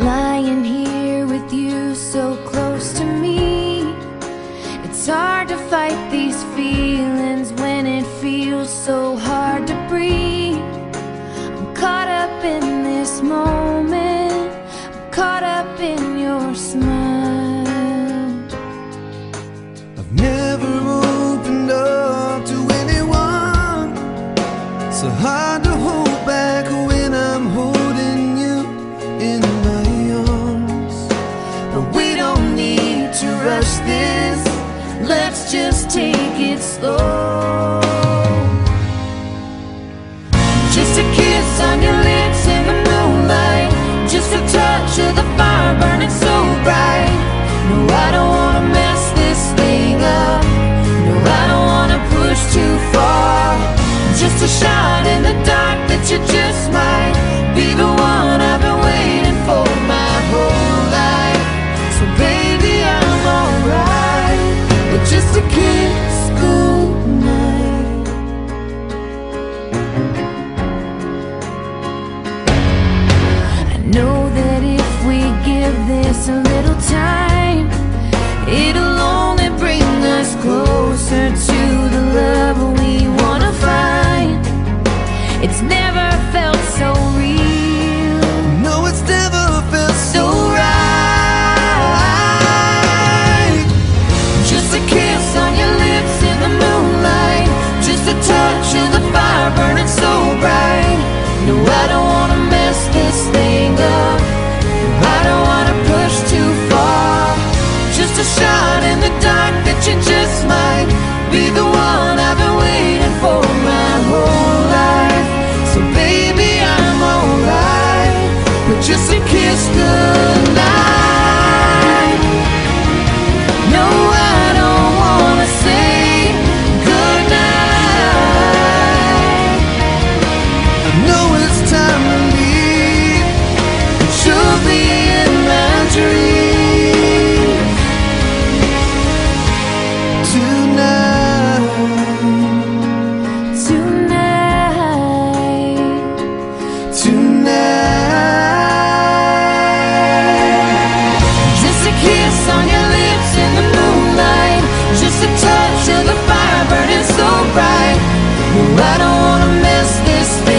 Lying here with you so close to me. It's hard to fight these feelings when it feels so hard to breathe. I'm caught up in this moment. I'm caught up in your smile. Let's just take it slow. Just a kiss on your lips in the moonlight. Just a touch of the fire burning so bright. No, I don't wanna mess this thing up. No, I don't wanna push too far. Just a shot in the dark that you just might Be the one. You just might be the one. this.